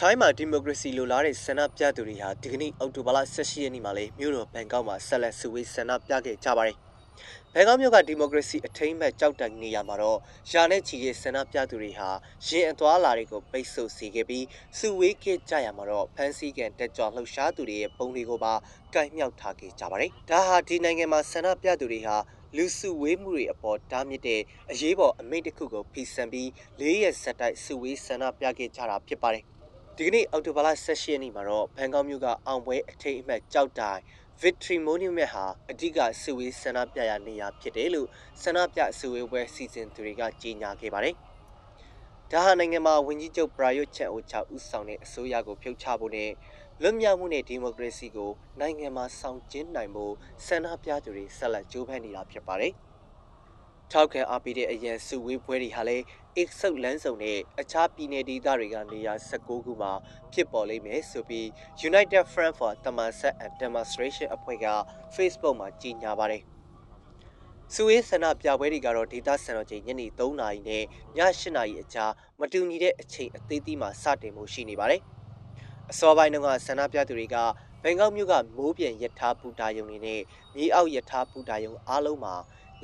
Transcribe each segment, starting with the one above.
ထိုင်းမှာဒီမိုကရေစီလိုလားတဲ့ဆန္ဒပြသူတွေဟာဒီကနေ့အောက်တိုဘာလ18ရက်နေ့မှာလေမြို့တော်ဘန်ကောက်မှာဆက်လက်စုဝေးဆန္ဒပြခဲ့ကြပါတယ်။ဘန်ကောက်မြို့ကဒီမိုကရေစီအထိမ်းအမှတ်ကြောက်တိုင်နေရမှာတော့ရာနဲ့ချီတဲ့ဆန္ဒပြသူတွေဟာရင်အသွားလာတွေကိုပိတ်ဆို့စေခဲ့ပြီးစုဝေးခဲ့ကြရမှာတော့ဖန်စီကန်တက်ကြွလှုပ်ရှားသူတွေရဲ့ပုံတွေကိုပါကင်မြောက်ထားခဲ့ကြပါတယ်။ဒါဟာဒီနိုင်ငံမှာဆန္ဒပြသူတွေဟာလူစုဝေးမှုတွေအပေါ်တားမြစ်တဲ့အရေးပေါ်အမိန့်တစ်ခုကိုဖီဆန်ပြီးလေးရက်ဆက်တိုက်စုဝေးဆန္ဒပြခဲ့ကြတာဖြစ်ပါတယ်။ ဒီကနေ့အောက်တိုဘာလ16ရက်နေ့မှာတော့ဘန်ကောက်မြို့ကအောင်ပွဲအထိတ်အမှတ်ကြောက်တိုင် Victory Monument ဟာအဓိကစုဝေးဆန္ဒပြရာနေရာဖြစ်တယ်လို့ဆန္ဒပြစုဝေးပွဲစီစဉ်သူတွေကကြေညာခဲ့ပါတယ်။ဒါဟာနိုင်ငံမှာဝန်ကြီးချုပ်ပရာယွတ်ချန်အိုချာဦးဆောင်တဲ့အစိုးရကိုဖြုတ်ချဖို့နဲ့လွတ်မြောက်မှုနဲ့ဒီမိုကရေစီကိုနိုင်ငံမှာဆောင်ကျဉ်နိုင်ဖို့ဆန္ဒပြသူတွေဆက်လက်ကြိုးပမ်းနေတာဖြစ်ပါတယ်။ ထောက်ခံအားပေးတဲ့အရန်စုဝေးပွဲတွေဟာလည်းအစ်ဆုတ်လန်းစုံနဲ့အခြားပြည်နယ်ဒေသတွေကနေရာ16ခုမှာဖြစ်ပေါ်လိမ့်မယ်ဆိုပြီး United Front for Tamaset and Demonstration အဖွဲ့က Facebook မှာကြေညာပါတယ်။စူဝေးဆန္ဒပြပွဲတွေကတော့ဒေသစံတော်ချိန်ညနေ3နာရီနဲ့ည8နာရီအကြားမတူညီတဲ့အချိန်အသေးသေးမှာစတင်မှုရှိနေပါတယ်။အစောပိုင်းတုန်းကဆန္ဒပြသူတွေကဘန်ကောက်မြို့ကမိုးပြန်ရထားပူတာယုံတွေနဲ့မြေအောက်ရထားပူတာယုံအားလုံးမှာ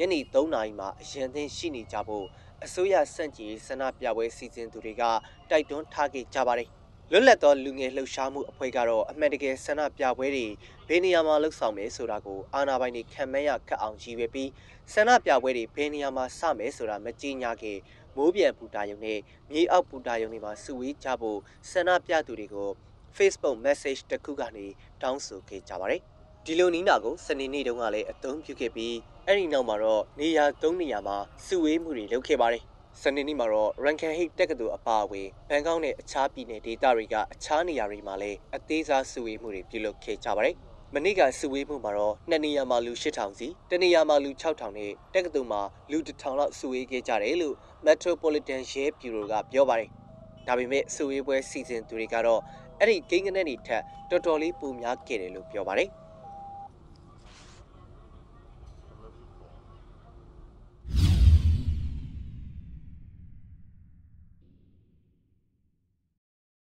ညနေ3နာရီမှာအရန်သင်းရှိနေကြဖို့အစိုးရစန့်ကျင်ဆန္ဒပြပွဲစီစဉ်သူတွေကတိုက်တွန်းထားခဲ့ကြပါတယ်။လွတ်လပ်သောလူငယ်လှုပ်ရှားမှုအဖွဲ့ကတော့အမှန်တကယ်ဆန္ဒပြပွဲတွေဘယ်နေရာမှာလှုပ်ဆောင်မယ်ဆိုတာကိုအာဏာပိုင်တွေခံမဲရခတ်အောင်ရည်ရွယ်ပြီးဆန္ဒပြပွဲတွေဘယ်နေရာမှာစမယ်ဆိုတာမကြေညာခင်မိုးပြန်ပူတာယုံနဲ့မြေအောက်ပူတာယုံတွေမှာစုဝေးကြဖို့ဆန္ဒပြသူတွေကို Facebook message တစ်ခုကနေတောင်းဆိုခဲ့ကြပါတယ်။ ဒီလိုနီးနာကိုစနေနေ့တုန်းကလည်းအသုံးပြုခဲ့ပြီးအဲ့ဒီနောက်မှာတော့နေရာ၃နေရာမှာစုဝေးမှုတွေလုပ်ခဲ့ပါတယ်စနေနေ့မှာတော့ Rankin Heights တက္ကသိုလ်အပါအဝင်ဘန်ကောက်နဲ့အခြားပြည်နယ်ဒေသတွေကအခြားနေရာတွေမှာလည်းအသေးစားစုဝေးမှုတွေပြုလုပ်ခဲ့ကြပါတယ်မနေ့ကစုဝေးမှုမှာတော့နှစ်နေရာမှာလူ8000စီတနေရာမှာလူ6000နဲ့တက္ကသိုလ်မှာလူ1000လောက်စုဝေးခဲ့ကြတယ်လို့ Metropolitan ရဲဗျူရိုကပြောပါတယ်။ဒါပေမဲ့စုဝေးပွဲစီစဉ်သူတွေကတော့အဲ့ဒီကိန်းဂဏန်းတွေထက်တော်တော်လေးပိုများခဲ့တယ်လို့ပြောပါတယ်။